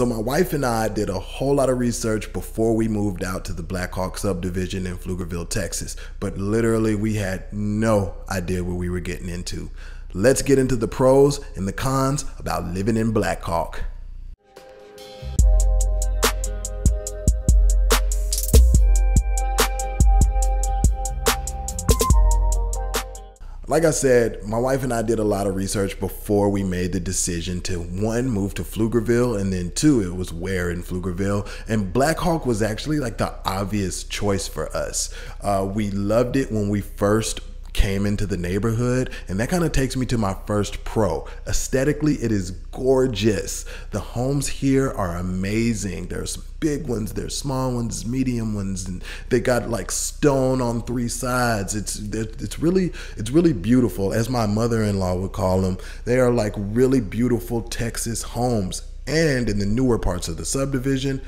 So my wife and I did a whole lot of research before we moved out to the Blackhawk subdivision in Pflugerville, Texas. But literally, we had no idea what we were getting into. Let's get into the pros and the cons about living in Blackhawk. Like I said, my wife and I did a lot of research before we made the decision to one move to Pflugerville, and then two, it was where in Pflugerville. And Blackhawk was actually like the obvious choice for us. Uh, we loved it when we first came into the neighborhood and that kind of takes me to my first pro. Aesthetically it is gorgeous. The homes here are amazing. There's big ones there's small ones medium ones and they got like stone on three sides. It's it's really it's really beautiful. As my mother-in-law would call them they are like really beautiful texas homes. And in the newer parts of the subdivision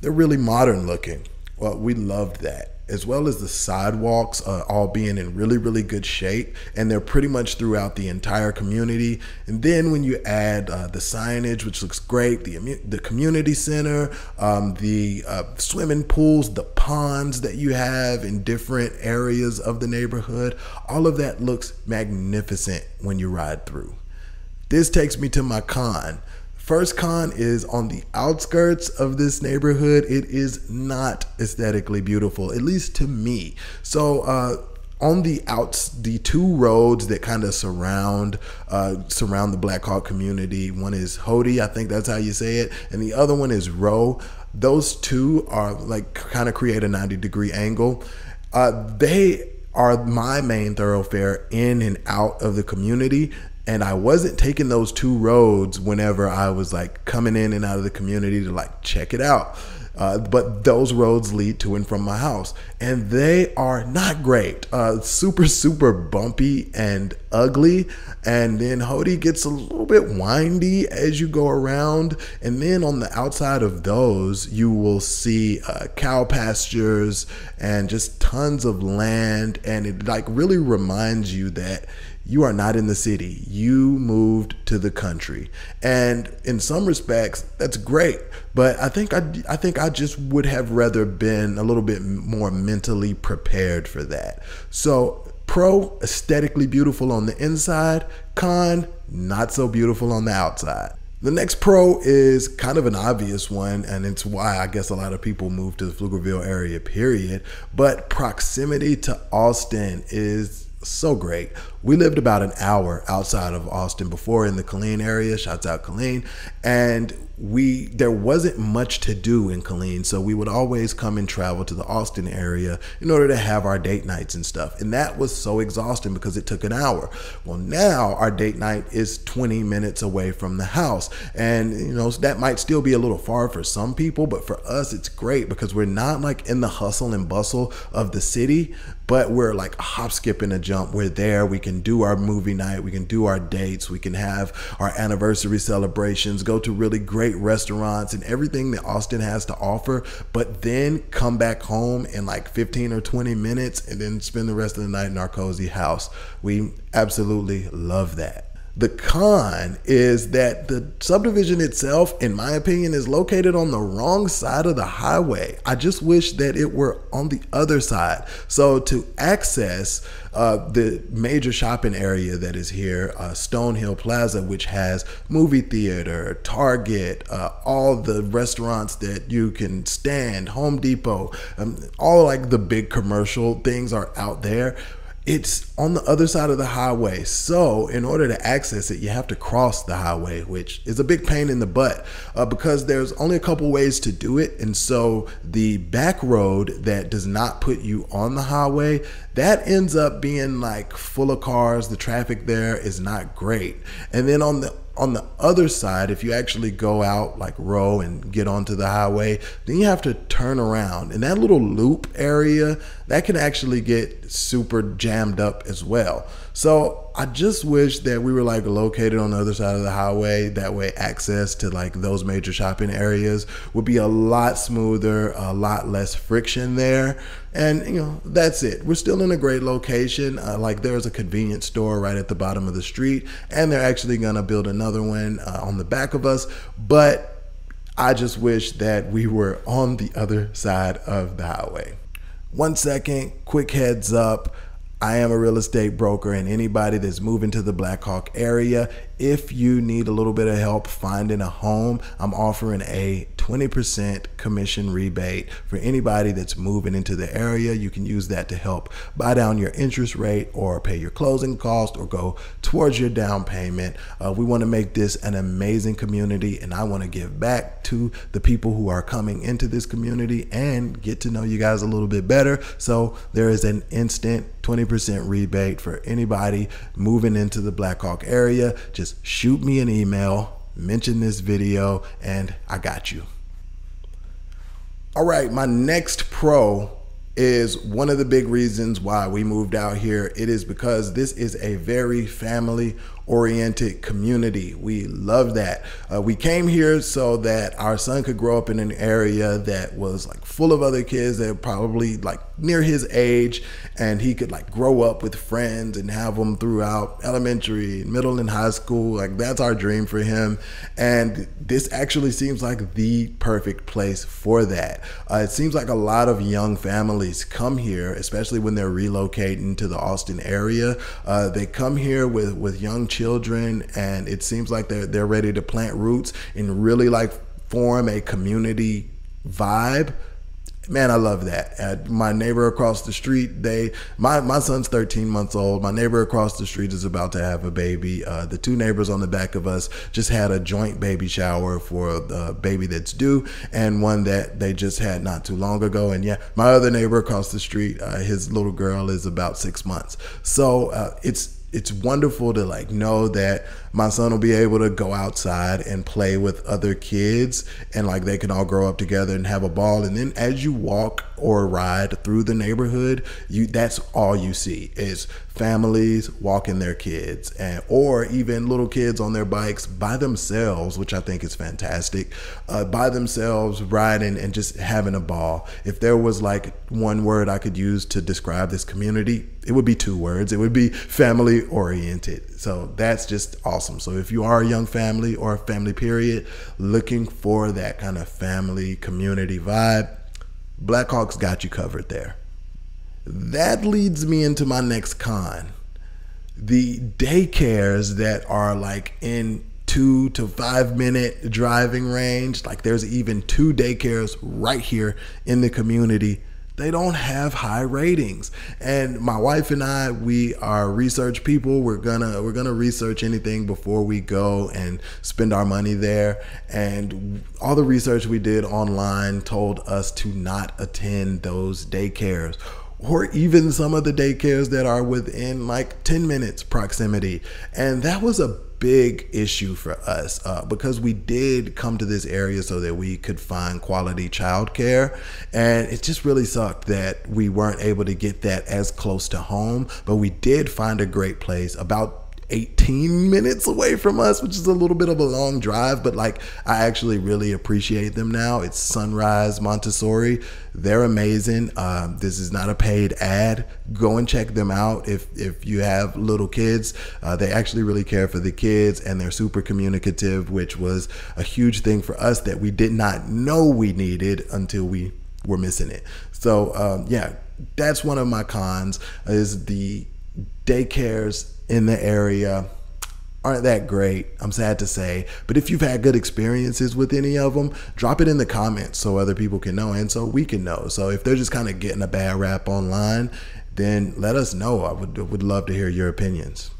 they're really modern looking. Well we loved that as well as the sidewalks uh, all being in really really good shape and they're pretty much throughout the entire community. And then when you add uh, the signage which looks great the, the community center um, the uh, swimming pools the ponds that you have in different areas of the neighborhood all of that looks magnificent when you ride through. This takes me to my con First con is on the outskirts of this neighborhood. It is not aesthetically beautiful, at least to me. So, uh, on the outs the two roads that kind of surround uh, surround the blackhawk community one is Hodde i think that's how you say it and the other one is Rowe those two are like kind of create a 90 degree angle uh, they are my main thoroughfare in and out of the community and I wasn't taking those two roads whenever I was like coming in and out of the community to like check it out. Uh, but those roads lead to and from my house, and they are not great. Uh, super, super bumpy and ugly. And then Hodde gets a little bit windy as you go around. And then on the outside of those, you will see uh, cow pastures and just tons of land. And it like really reminds you that you are not in the city. You moved to the country. And in some respects, that's great. But I think I, I think I just would have rather been a little bit more mentally prepared for that. So pro, aesthetically beautiful on the inside, con, not so beautiful on the outside. The next pro is kind of an obvious one, and it's why I guess a lot of people move to the Pflugerville area, period. But proximity to Austin is so great. We lived about an hour outside of Austin before in the Killeen area. Shouts out Killeen. And we there wasn't much to do in Killeen, so we would always come and travel to the Austin area in order to have our date nights and stuff. And that was so exhausting because it took an hour. Well, now our date night is 20 minutes away from the house. And you know, that might still be a little far for some people, but for us it's great because we're not like in the hustle and bustle of the city, but we're like a hop, skip, and a jump. We're there. We can do our movie night. We can do our dates. We can have our anniversary celebrations, go to really great restaurants and everything that Austin has to offer, but then come back home in like 15 or 20 minutes and then spend the rest of the night in our cozy house. We absolutely love that. The con is that the subdivision itself, in my opinion, is located on the wrong side of the highway. I just wish that it were on the other side. So to access uh, the major shopping area that is here, uh, Stonehill Plaza, which has movie theater, Target, uh, all the restaurants that you can stand, Home Depot, um, all like the big commercial things are out there it's on the other side of the highway. So, in order to access it, you have to cross the highway, which is a big pain in the butt uh, because there's only a couple ways to do it. And so, the back road that does not put you on the highway, that ends up being like full of cars. The traffic there is not great. And then on the on the other side, if you actually go out like Rowe and get onto the highway, then you have to turn around. And that little loop area, that can actually get super jammed up as well. So I just wish that we were like located on the other side of the highway. That way, access to like those major shopping areas would be a lot smoother, a lot less friction there. And you know, that's it. We're still in a great location. Uh, like there's a convenience store right at the bottom of the street, and they're actually gonna build another one uh, on the back of us. But I just wish that we were on the other side of the highway. One second, quick heads up. I am a real estate broker, and anybody that's moving to the Blackhawk area, if you need a little bit of help finding a home, I'm offering a 20% commission rebate for anybody that's moving into the area. You can use that to help buy down your interest rate or pay your closing cost or go towards your down payment. Uh, we want to make this an amazing community, and I want to give back to the people who are coming into this community and get to know you guys a little bit better. So there is an instant 20% rebate for anybody moving into the Blackhawk area. Just shoot me an email, mention this video, and I got you. All right, my next pro is one of the big reasons why we moved out here. It is because this is a very family oriented community. We love that. Uh, we came here so that our son could grow up in an area that was like full of other kids that probably like near his age and he could like grow up with friends and have them throughout elementary, middle and high school. Like that's our dream for him. And this actually seems like the perfect place for that. Uh, it seems like a lot of young families come here, especially when they're relocating to the Austin area. Uh, they come here with, with young children children, and it seems like they're they're ready to plant roots and really like form a community vibe man, I love that. My neighbor across the street, they my my son's 13 months old. My neighbor across the street is about to have a baby. Uh, the two neighbors on the back of us just had a joint baby shower for the baby that's due, and one that they just had not too long ago. And yeah, my other neighbor across the street, uh, his little girl is about six months. So uh, it's it's wonderful to like know that my son will be able to go outside and play with other kids and like they can all grow up together and have a ball. And then as you walk or ride through the neighborhood you that's all you see is families walking their kids and or even little kids on their bikes by themselves which i think is fantastic uh, by themselves riding and just having a ball. If there was like one word i could use to describe this community it would be two words. It would be family oriented. So that's just awesome. So if you are a young family or a family period looking for that kind of family community vibe blackhawks got you covered there. That leads me into my next con. The daycares that are like in two to five minute driving range like there's even two daycares right here in the community they don't have high ratings. And my wife and I, we are research people. We're gonna we're gonna research anything before we go and spend our money there. And all the research we did online told us to not attend those daycares or even some of the daycares that are within like 10 minutes proximity. And that was a big issue for us uh, because we did come to this area so that we could find quality childcare, and it just really sucked that we weren't able to get that as close to home. But we did find a great place about 18 minutes away from us, which is a little bit of a long drive, but like I actually really appreciate them now. It's Sunrise Montessori. They're amazing. Um, this is not a paid ad. Go and check them out if if you have little kids. Uh, they actually really care for the kids and they're super communicative, which was a huge thing for us that we did not know we needed until we were missing it. So um, yeah, that's one of my cons is the daycares in the area aren't that great. I'm sad to say. But if you've had good experiences with any of them, drop it in the comments so other people can know and so we can know. So if they're just kind of getting a bad rap online, then let us know. I would would love to hear your opinions.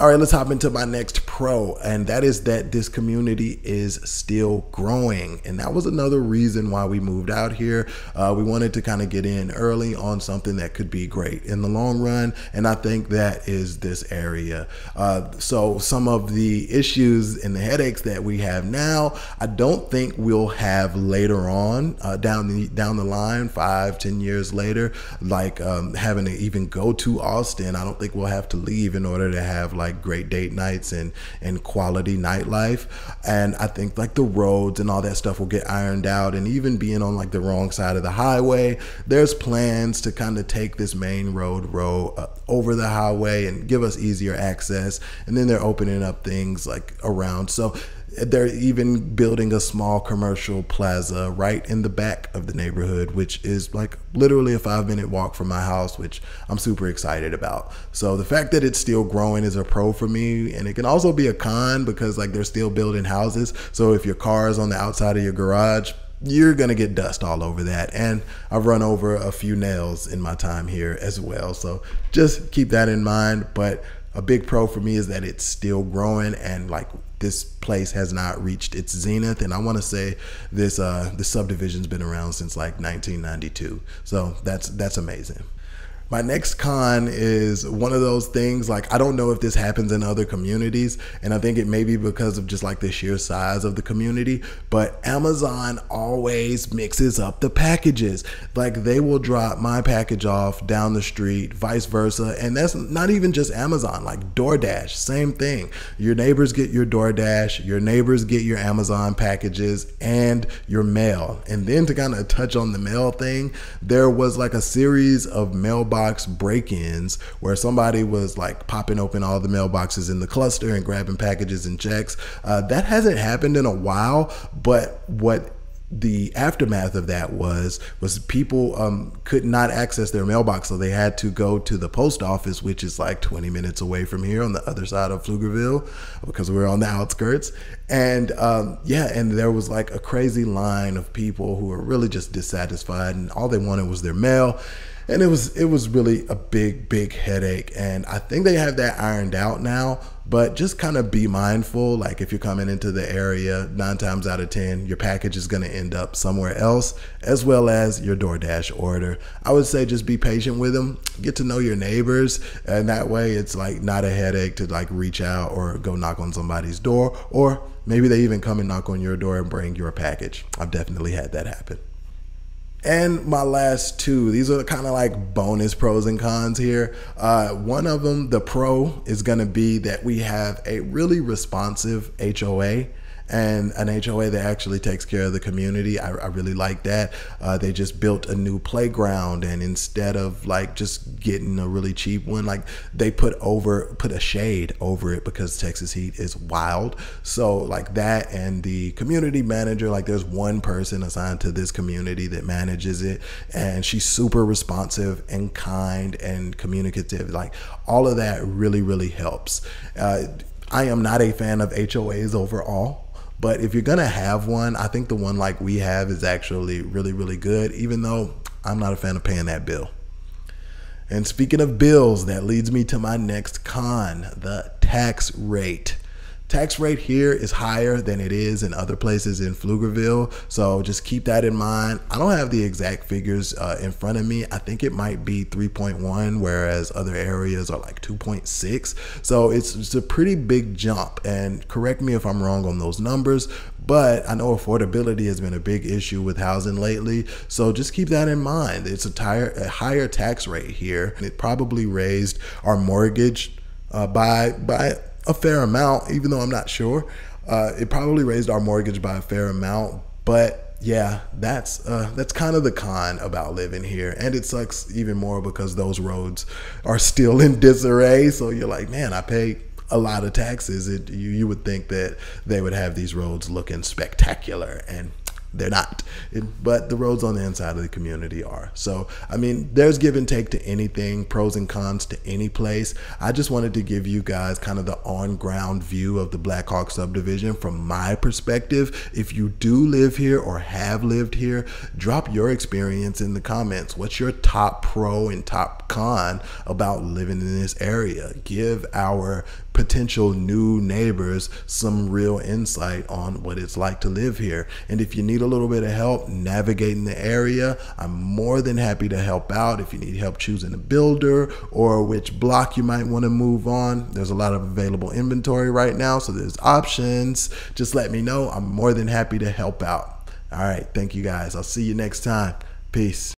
All right, let's hop into my next pro, and that is that this community is still growing. And that was another reason why we moved out here. Uh, we wanted to kind of get in early on something that could be great in the long run, and I think that is this area. Uh, so, some of the issues and the headaches that we have now, I don't think we'll have later on uh, down the down the line, five, ten years later, like um, having to even go to Austin. I don't think we'll have to leave in order to have like like great date nights and and quality nightlife. And I think like the roads and all that stuff will get ironed out. And even being on like the wrong side of the highway, there's plans to kind of take this main road Rowe uh, over the highway and give us easier access. And then they're opening up things like around. So they're even building a small commercial plaza right in the back of the neighborhood, which is like literally a five minute walk from my house, which I'm super excited about. So the fact that it's still growing is a pro for me. And it can also be a con because like they're still building houses. So if your car is on the outside of your garage, you're gonna get dust all over that. And I've run over a few nails in my time here as well. So just keep that in mind. But a big pro for me is that it's still growing and like this place has not reached its zenith. And i want to say this uh subdivision's been around since like 1992 so that's that's amazing my next con is one of those things like I don't know if this happens in other communities, and I think it may be because of just like the sheer size of the community, but Amazon always mixes up the packages. Like they will drop my package off down the street, vice versa, and that's not even just Amazon, like DoorDash, same thing. Your neighbors get your DoorDash, your neighbors get your Amazon packages and your mail. And then to kind of touch on the mail thing, there was like a series of mailbox mailbox break-ins where somebody was like popping open all the mailboxes in the cluster and grabbing packages and checks. Uh, that hasn't happened in a while, but what the aftermath of that was was people um, could not access their mailbox, so they had to go to the post office, which is like 20 minutes away from here on the other side of Pflugerville, because we're on the outskirts. And um, yeah, and there was like a crazy line of people who were really just dissatisfied, and all they wanted was their mail and it was it was really a big big headache. And i think they have that ironed out now but just kind of be mindful. Like if you're coming into the area nine times out of ten your package is going to end up somewhere else as well as your doordash order. I would say just be patient with them get to know your neighbors. And that way it's like not a headache to like reach out or go knock on somebody's door or maybe they even come and knock on your door and bring your package. I've definitely had that happen and my last two, these are kind of like bonus pros and cons here. Uh, one of them, the pro, is going to be that we have a really responsive HOA and an HOA that actually takes care of the community. I, I really like that. Uh, they just built a new playground, and instead of like just getting a really cheap one, like they put over put a shade over it because Texas heat is wild. So like that, and the community manager, like there's one person assigned to this community that manages it, and she's super responsive and kind and communicative. Like all of that really really helps. Uh, I am not a fan of HOAs overall. But if you're gonna have one, I think the one like we have is actually really, really good, even though I'm not a fan of paying that bill. And speaking of bills, that leads me to my next con the tax rate tax rate here is higher than it is in other places in Pflugerville. So just keep that in mind. I don't have the exact figures uh, in front of me. I think it might be 3.1, whereas other areas are like 2.6. So it's, it's a pretty big jump. And correct me if I'm wrong on those numbers, but I know affordability has been a big issue with housing lately. So just keep that in mind. It's a, tire, a higher tax rate here. It probably raised our mortgage uh, by by a fair amount, even though I'm not sure. Uh, it probably raised our mortgage by a fair amount, but yeah, that's uh, that's kind of the con about living here, and it sucks even more because those roads are still in disarray. So you're like, man, I pay a lot of taxes. It, you you would think that they would have these roads looking spectacular, and they're not. It, but the roads on the inside of the community are. So, I mean, there's give and take to anything, pros and cons to any place. I just wanted to give you guys kind of the on ground view of the Blackhawk subdivision from my perspective. If you do live here or have lived here, drop your experience in the comments. What's your top pro and top con about living in this area? Give our potential new neighbors some real insight on what it's like to live here. And if you need a little bit of help navigating the area, I'm more than happy to help out. If you need help choosing a builder or which block you might want to move on, there's a lot of available inventory right now. So there's options. Just let me know. I'm more than happy to help out. All right. Thank you guys. I'll see you next time. Peace.